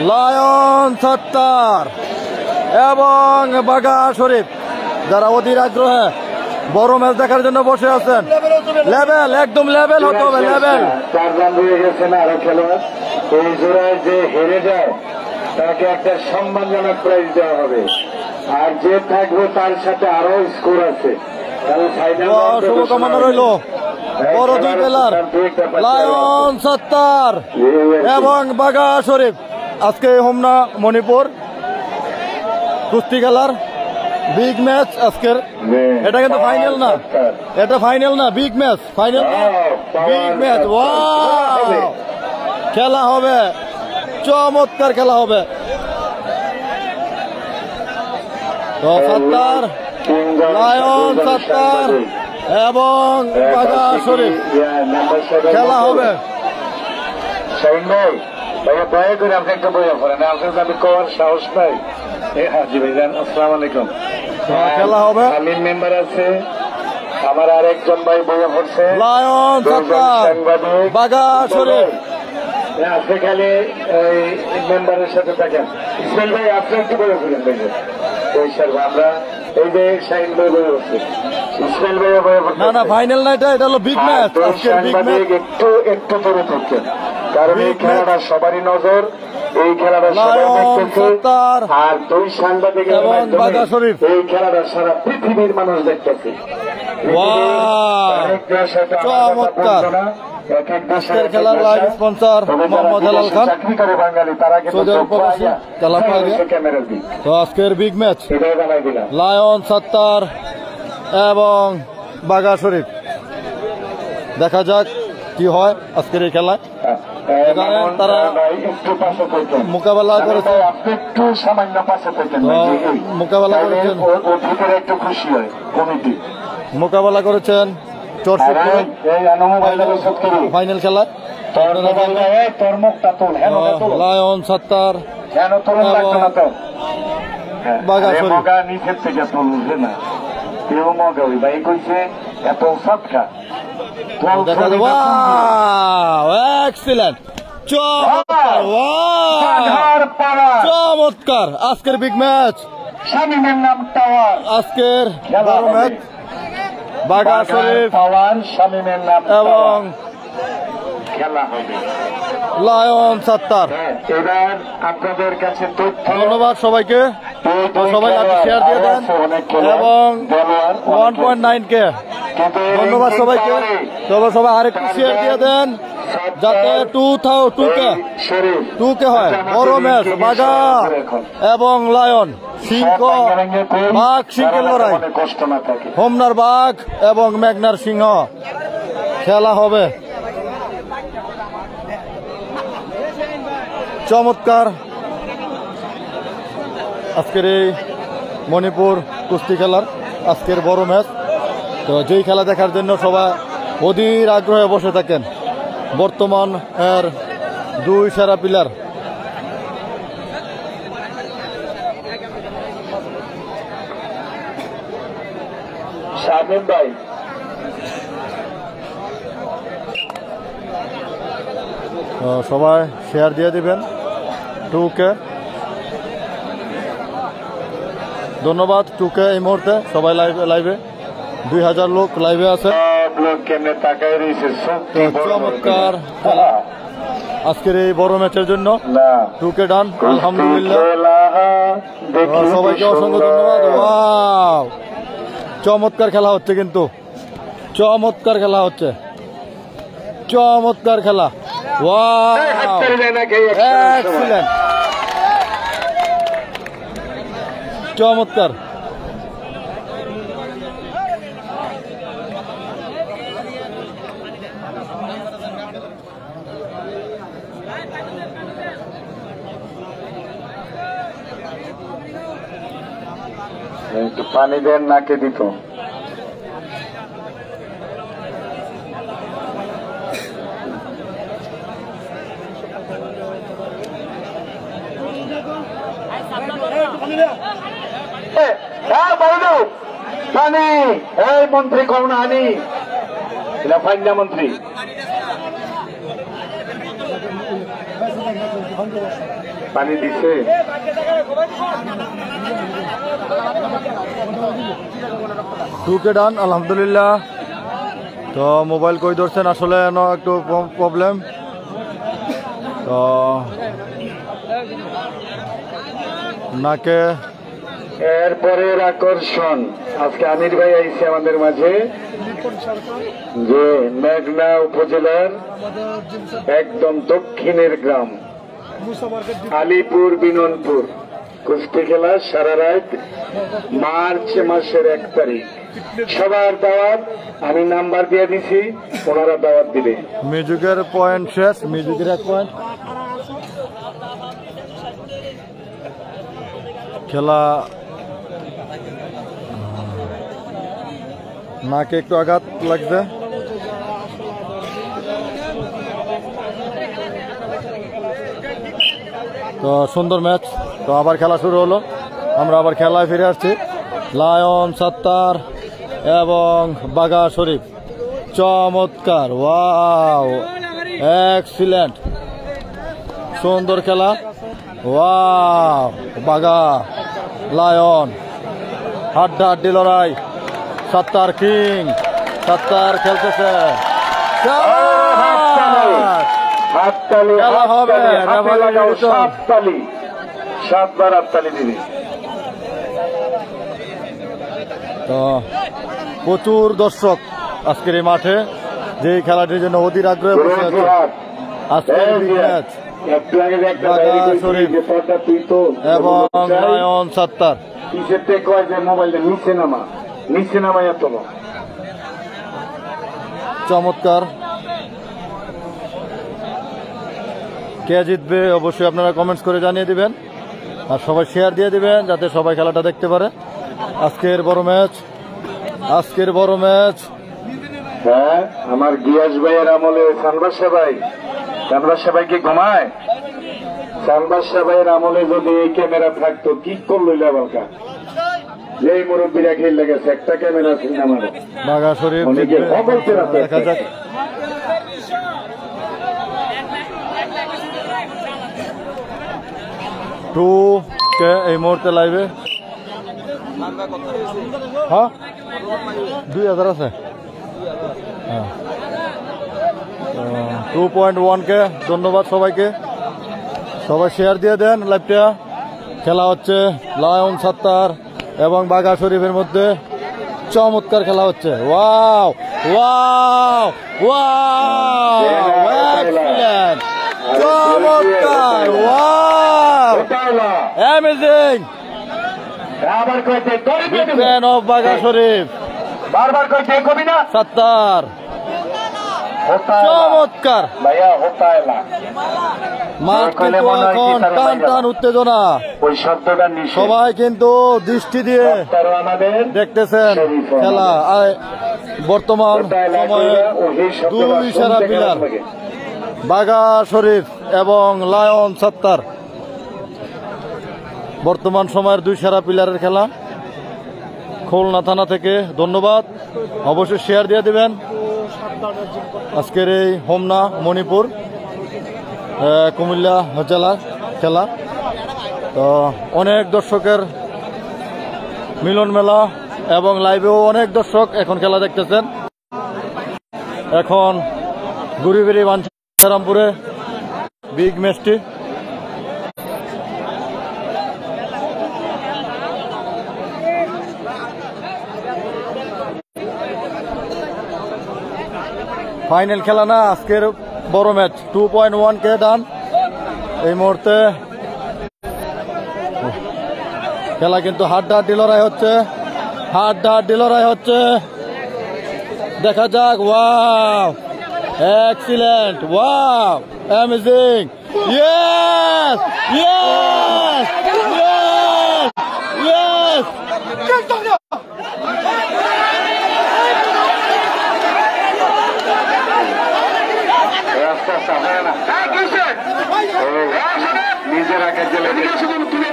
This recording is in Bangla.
লায়ন সত্তার এবং বাগা শরীফ। যারা অধীর আগ্রহে বড় ম্যাচ দেখার জন্য বসে আছেন লেভেল একদম লেভেল হতে হবে লেভেল। চার রান রয়ে গেছে না আরও খেলোয়াড়। এই জোড়ায় যে হেরে যায় তাকে একটা সম্মানজনক প্রাইজ দেওয়া হবে। আর যে থাকবে তার সাথে আরও স্কোর আছে। শুভকামনা রইল। বড় দুই প্লেয়ার লায়ন সত্তার। এবং বাগা শরীফ। আজকে হোমনা মণিপুর কুস্তি খেলার বিগ ম্যাচ আজকের। এটা কিন্তু ফাইনাল না। এটা ফাইনাল না big match final big match খেলা হবে চমৎকার খেলা হবে। সত্তার লায়ন সত্তার এবং শরীফ। খেলা হবে। ভাইয়া দয়া করে আপনি একটা বইয়া পড়েন। আপনার তো আমি কওয়ার সাহস নাই। এ হাজি ভাইজান আসসালামু আলাইকুম। হ্যাঁ, খেলা হবে। আমিন মেম্বার আছে। আমার আরেকজন ভাই বইয়া পড়ছে। লায়ন দুজন সত্তার সাংবাদিক। বাগা শরীফ। হ্যাঁ, আপনি খালি এই মেম্বারের সাথে থাকেন। ইসমাইল ভাই আপনি একটু বইয়া পড়েন ভাই ওই স্যার আমরা এই যে শাহিন ভাই বইয়া পড়ছে। ইসমাইল ভাই বইয়া পড়ছে না না ফাইনাল না এটা এটা হলো বিগ ম্যাচ বিগ একটু একটু কারণ এই খেলাটা সবারই নজর এই খেলাটা সবাই দেখতেছে। আর দুই সাংবাদিকের মাধ্যমে এই খেলাটা সারা পৃথিবীর মানুষ দেখতেছে। আজকের খেলার মোহাম্মদ হেলাল খান। সৌদি আরব প্রবাসী, তো বিগ ম্যাচ লায়ন সত্তার এবং বাগা শরীফ দেখা যাক কি হয় আজকের এই খেলায়। এখানে তারা মোকাবেলা করেছে। আপনি একটু সামান্য পাশে থাকেন মোকাবেলা করেছেন। ভিতরে একটু খুশি হয় কমিটি। মোকাবেলা করেছেন। ফাইনাল খেলা। হ্যাঁ লায়ন সত্তার। হ্যাঁ, বাঘা আরে শরীফ। মগা নিচের থেকে তোল না। কেউ মগা ভাই কইছে এত সাতটা। দেখা যাবে। এক্সিলেন্ট চমৎকার চমৎকার। আজকের বিগ ম্যাচ শামিমের নাম টাওয়ার আজকের বড়। ম্যাচ বাগা শরীফ টাওয়ার শামিমের নাম এবং টাওয়ার। খেলা হবে। লায়ন সত্তার হ্যাঁ, এবার আপনাদের কাছে তথ্য। ধন্যবাদ সবাইকে। সবাই শেয়ার দিয়ে দেন। এবং ওয়ান পয়েন্ট নাইন কে ধন্যবাদ সবাইকে। তবে সবাই আরেকটু শেয়ার দিয়ে দেন, যাতে টু থাও টু কে টু কে হয়। বড় ম্যাচ বাগা এবং লায়ন। সিংহ, বাঘ, সিংহের লড়াই। মনে হোমনার বাঘ এবং মেঘনার সিংহ। খেলা হবে। চমৎকার। আজকের এই মণিপুর কুস্তি খেলার আজকের বড় ম্যাচ তো যেই খেলা দেখার জন্য সবাই অধীর আগ্রহে বসে থাকেন। বর্তমান এর দুই সেরা পিলার শামিম ভাই। সবাই শেয়ার দিয়ে দিবেন টুকে। ধন্যবাদ টুকে এই মুহূর্তে সবাই লাইভে লাইভে দুই হাজার লোক লাইভে আছে। চমৎকার। খেলা। আজকের এই বড় ম্যাচের জন্য টুকে ডান আলহামদুলিল্লাহ। তো সবাইকে অসংখ্য ধন্যবাদ। ওয়াও! চমৎকার খেলা হচ্ছে কিন্তু। চমৎকার খেলা হচ্ছে। চমৎকার খেলা। ওয়াও হাততালি দেয় না খেয়ে একশো সময়। এক্সিলেন্ট চমৎকার একটু পানি দেন নাকে দিত। পানি। এই মন্ত্রী করুন আনি এটা ফাইনা মন্ত্রী। পানি দিছে। টুকে ডান আলহামদুলিল্লাহ। তো মোবাইল কই ধরছেন? আসলে একটু প্রবলেম তো নাকে এরপরের আকর্ষণ আজকে আমির ভাই আইছে আমাদের মাঝে। যে মেঘনা উপজেলার একদম দক্ষিণের গ্রাম। আলিপুর বিননপুর। কুস্তি খেলা সারা রাত মার্চ মাসের এক তারিখ। সবার দাওয়াত আমি নাম্বার দিয়ে দিছি ওনারা দাওয়াত দিবে। মিউজিকের পয়েন্ট শেষ মিউজিকের এক পয়েন্ট। খেলা নাকে একটু আঘাত লাগছে। তো সুন্দর ম্যাচ। তো আবার খেলা শুরু হলো। আমরা আবার খেলায় ফিরে আসছি। লায়ন সাত্তার এবং বাগা শরীফ। চমৎকার। ওয়াও। এক্সিলেন্ট। সুন্দর খেলা। ওয়াও। বাগা, লায়ন। হাড্ডা হাড্ডি লড়াই। সাত্তার কিং। সাত্তার খেলতেছে! হাততালি হবে, হাতে লাগাও সাততালি। সাতবার হাততালি দিবি। তো প্রচুর দর্শক আজকের এই মাঠে যে খেলাটির জন্য অধীর আগ্রহে বসে আছে। আজকের এই big যে, match একটু আগে যে একটা বাগা ডায়েরি করেছি শরীফ যে তোরটা তুই তো এবং চাই, নয়ন সাত্তার কিসের থেকে কয় যে মোবাইলটা নিচে নামা নিচে নামাইয়া তোলো চমৎকার কে জিতবে অবশ্যই আপনারা কমেন্টস করে জানিয়ে দিবেন। আর সবাই শেয়ার দিয়ে দিবেন যাতে সবাই খেলাটা দেখতে পারে। আজকের বড় ম্যাচ আজকের বড় ম্যাচ হ্যাঁ আমার গিয়াস ভাইয়ের আমলে সানবাসা ভাই সানবাসা ভাই কি ঘুমায়? সানবাসা ভাইয়ের আমলে যদি এই ক্যামেরা থাকতো কি করল বালকা এই মুরব্বীরা খেলে গেছে একটা ক্যামেরা ছিল শরীফ। দেখা যাক। টু কে এই মুহূর্তে লাইভে হ্যাঁ দুই হাজার আছে হ্যাঁ টু পয়েন্ট ওয়ান কে ধন্যবাদ সবাইকে সবাই শেয়ার দিয়ে দেন লাইভটা খেলা হচ্ছে লায়ন সাত্তার এবং বাঘা শরীফের মধ্যে চমৎকার খেলা হচ্ছে ওয়াও ওয়াও ওয়াও অ্যামেজিং আবার কইতে দেবো। ফ্যান অফ বাঘা শরীফ বারবার কইতে কবি না? সাত্তার। চমৎকার। ভাইয়া হোতায়লা। মাঠ কইলে কিন্তু কি এখন তার টান? টান উত্তেজনা। ওই শব্দটা সবাই কিন্তু দৃষ্টি দিয়ে দেখতেছেন খেলা। বর্তমান সময়ে দুই সেরা পিলার বাগা শরীফ এবং লায়ন সত্তার। বর্তমান সময়ের দুই সেরা পিলারের খেলা। খুলনা থানা থেকে ধন্যবাদ। অবশ্যই শেয়ার দিয়ে দেবেন। আজকের এই হোমনা মণিপুর কুমিল্লা জেলার খেলা। তো অনেক দর্শকের মিলন মেলা এবং লাইভেও অনেক দর্শক এখন খেলা দেখতেছেন। এখন গুড়িবেড়ি বাঞ্ছারামপুরে বিগ ম্যাচটি। ফাইনাল খেলা না, আজকের বড় ম্যাচ টু পয়েন্ট ওয়ান কে ডান। এই মুহূর্তে খেলা কিন্তু হাড্ডা হাড্ডি লড়াই হচ্ছে। হাড্ডা হাড্ডি লড়াই হচ্ছে। দেখা যাক wow excellent wow amazing yes yes রাজ্যে রাখে জেলে